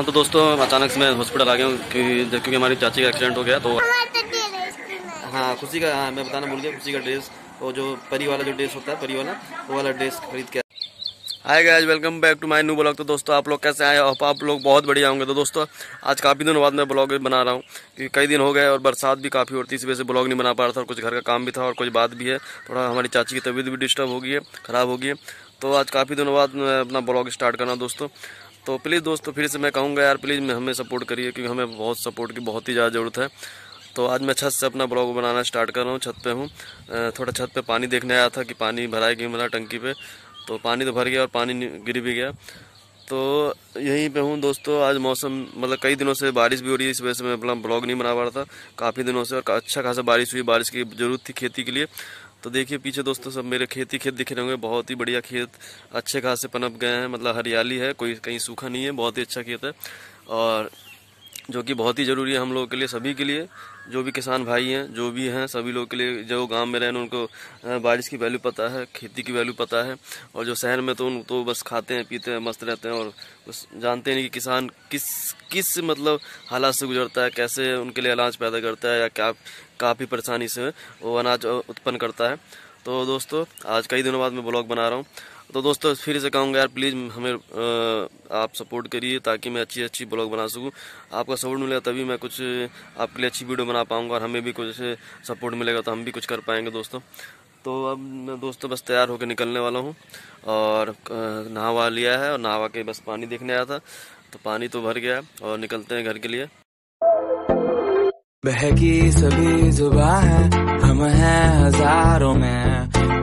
हाँ तो दोस्तों अचानक से मैं हॉस्पिटल आ गया हूँ क्योंकि क्योंकि हमारी चाची का एक्सीडेंट हो गया तो हाँ खुशी का हाँ मैं बताना भूल गया खुशी का ड्रेस वो जो परी वाला जो ड्रेस होता है परी वाला वो वाला ड्रेस खरीद के hi guys welcome back to my new blog तो दोस्तों आप लोग कैसे आए? आप आप लोग बहुत बढ़िया होंगे। तो दोस्तों आज काफ़ी दिनों बाद मैं ब्लॉग बना रहा हूँ क्योंकि कई दिन हो गए और बरसात भी काफ़ी होती इस वजह से ब्लॉग नहीं बना पा रहा था और कुछ घर का काम भी था और कुछ बात भी है। थोड़ा हमारी चाची की तबीयत भी डिस्टर्ब हो गई है ख़राब हो गई है। तो आज काफ़ी दिनों बाद मैं अपना ब्लॉग स्टार्ट करना दोस्तों। तो प्लीज़ दोस्तों, फिर से मैं कहूँगा यार प्लीज़ हमें सपोर्ट करिए, क्योंकि हमें बहुत सपोर्ट की बहुत ही ज़्यादा ज़रूरत है। तो आज मैं छत से अपना ब्लॉग बनाना स्टार्ट कर रहा हूँ, छत पे हूँ। थोड़ा छत पे पानी देखने आया था कि पानी भराए कि मेरा टंकी पे। तो पानी तो भर गया और पानी गिर भी गया। तो यहीं पे हूँ दोस्तों, आज मौसम मतलब कई दिनों से बारिश भी हो रही है, इस वजह से मैं अपना ब्लॉग नहीं बना पा रहा था। काफ़ी दिनों से और अच्छा खासा बारिश हुई, बारिश की ज़रूरत थी खेती के लिए। तो देखिए, पीछे दोस्तों सब मेरे खेती खेत दिख रहे होंगे। बहुत ही बढ़िया खेत। अच्छे खासे पनप गए हैं। मतलब हरियाली है। कोई कहीं सूखा नहीं है। बहुत ही अच्छा खेत है। और जो कि बहुत ही ज़रूरी है हम लोगों के लिए, सभी के लिए, जो भी किसान भाई हैं, जो भी हैं, सभी लोगों के लिए, जो गाँव में रहने, उनको बारिश की वैल्यू पता है, खेती की वैल्यू पता है, और जो शहर में तो उन तो बस खाते हैं, पीते हैं, मस्त रहते हैं, और बस जानते नहीं कि किसान किस किस मतलब हालात से गुजरता है, कैसे उनके लिए अनाज पैदा करता है, या क्या, काफ़ी परेशानी से वो अनाज उत्पन्न करता है। तो दोस्तों, आज कई दिनों बाद मैं ब्लॉग बना रहा हूँ। तो दोस्तों, फिर से कहूँगा यार प्लीज़ हमें आप सपोर्ट करिए ताकि मैं अच्छी अच्छी ब्लॉग बना सकूँ। आपका सपोर्ट मिलेगा तभी मैं कुछ, आपके लिए अच्छी वीडियो बना पाऊँगा और हमें भी कुछ सपोर्ट मिलेगा तो हम भी कुछ कर पाएँगे दोस्तों। तो अब मैं दोस्तों बस तैयार होकर निकलने वाला हूँ और नहावा लिया है और नहावा के बस पानी देखने आया था। तो पानी तो भर गया और निकलते हैं घर के लिए। बहकी सभी जुबा है।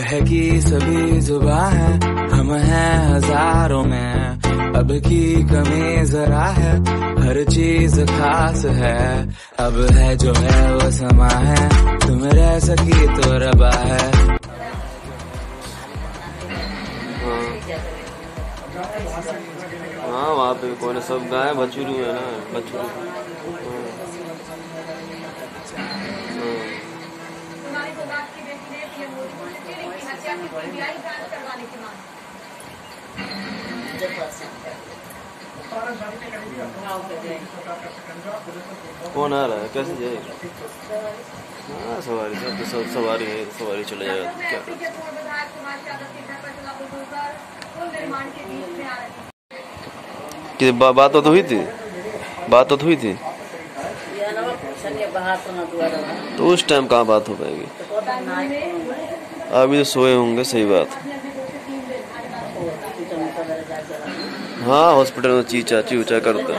बहकी सभी जुबा है, हम हैं हज़ारों में। अब की कमी जरा है, हर चीज़ खास है। अब है जो है वो समा है, तुम रह सकी तो रबा है। हाँ वहाँ पे कौन सब गाय बछुरू है ना? बछुरू कौन आ रहा है कैसे जाएगा हाँ सवारी सब तो सब सवारी है सवारी चले जाएगा क्या कि बा, बात तो हुई थी बात तो हुई थी तो उस टाइम कहाँ बात हो पाएगी? अभी तो सोए होंगे, सही बात। हाँ हॉस्पिटल में चीचा चाची करता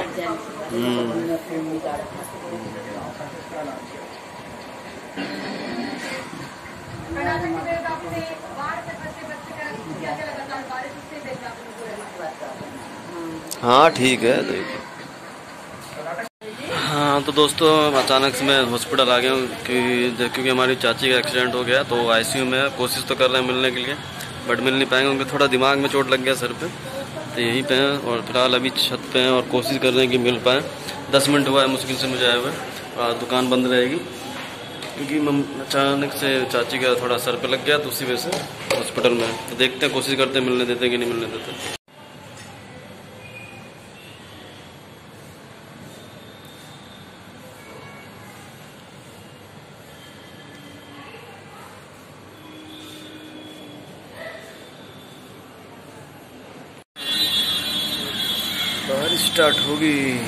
हम्म। हाँ ठीक है, देखिए। हाँ तो दोस्तों अचानक से मैं हॉस्पिटल आ गया हूँ क्योंकि क्योंकि हमारी चाची का एक्सीडेंट हो गया तो आईसीयू में कोशिश तो कर रहे हैं मिलने के लिए बट मिल नहीं पाएँगे। उनके थोड़ा दिमाग में चोट लग गया सर पे तो यहीं पे हैं और फ़िलहाल अभी छत पे हैं और कोशिश कर रहे हैं कि मिल पाएँ। दस मिनट हुआ है, मुश्किल से मुझे आए हुए, और दुकान बंद रहेगी। क्योंकि अचानक से चाची का थोड़ा सर पर लग गया तो उसी वजह से हॉस्पिटल में तो देखते हैं, कोशिश करते हैं मिलने देते कि नहीं मिलने देते। स्टार्ट होगी।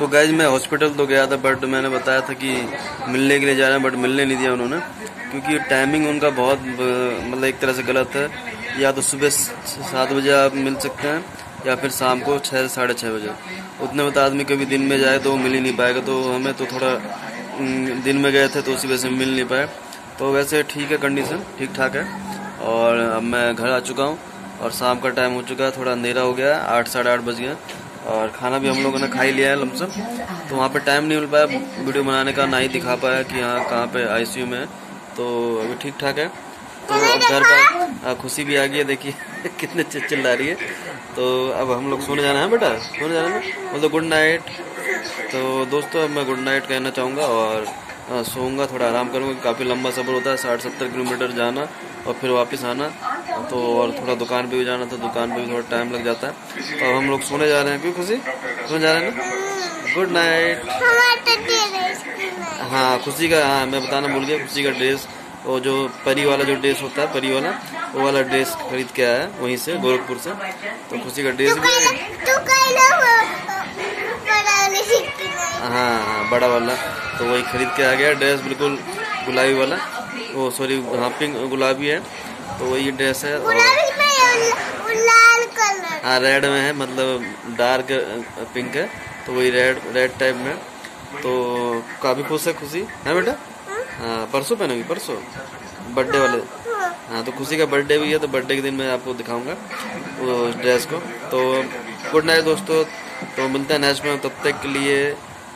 तो गैज मैं हॉस्पिटल तो गया था बट मैंने बताया था कि मिलने के लिए जा रहे हैं बट मिलने नहीं दिया उन्होंने, क्योंकि टाइमिंग उनका बहुत मतलब एक तरह से गलत है। या तो सुबह सात बजे आप मिल सकते हैं, या फिर शाम को छः साढ़े छः बजे। उतने बता आदमी कभी दिन में जाए तो मिल ही नहीं पाएगा तो हमें तो थोड़ा दिन में गए थे तो उसी वजह से मिल नहीं पाए। तो वैसे ठीक है कंडीशन ठीक ठाक है। और अब मैं घर आ चुका हूँ, और शाम का टाइम हो चुका है, थोड़ा अंधेरा हो गया है, आठ, साढ़े आठ बज गया और खाना भी हम लोगों ने खा ही लिया है लमसम। तो वहाँ पे टाइम नहीं मिल पाया। वीडियो बनाने का ना ही दिखा पाया कि हाँ कहाँ पे आईसीयू में है। तो अभी ठीक ठाक है। तो अब घर पर खुशी भी आ गई है। देखिए कितने चिल्ला रही है। तो अब हम लोग सोने जाना है बेटा? सोने जाना है? मतलब गुड नाइट तो दोस्तों अब मैं गुड नाइट कहना चाहूँगा और सोऊँगा थोड़ा आराम करूँगा काफ़ी लंबा सफ़र होता है साठ सत्तर किलोमीटर जाना और फिर वापस आना। तो और थोड़ा दुकान पे भी जाना तो दुकान पे भी थोड़ा टाइम लग जाता है। तो अब हम लोग सोने जा रहे हैं। क्यों खुशी? सोने जा रहे हैं ना? गुड नाइट हाँ खुशी का हाँ मैं बताना भूल गया, खुशी का ड्रेस वो जो परी वाला जो ड्रेस होता है, परी वाला, वो वाला ड्रेस खरीद के आया है, वहीं से, गोरखपुर से। तो खुशी का ड्रेस हाँ। हाँ बड़ा वाला। तो वही खरीद के आ गया ड्रेस बिल्कुल गुलाबी वाला। वो सॉरी हाँ पिंक गुलाबी है। तो वही ड्रेस है और हाँ रेड में है मतलब डार्क पिंक है तो वही रेड रेड टाइप में। तो काफ़ी खुश है खुशी। है बेटा? हाँ। परसों पहनोगी परसों? बर्थडे वाले हाँ तो खुशी का बर्थडे भी है तो बर्थडे के दिन मैं आपको दिखाऊँगा वो ड्रेस को। तो गुड नाइट दोस्तों। तो मिलते हैं नेक्स्ट में तब तक के लिए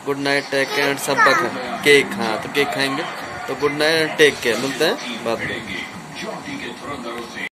good night take care and सब केक हाँ तो केक खाएँगे। तो good night and take care मिलते हैं बाद में।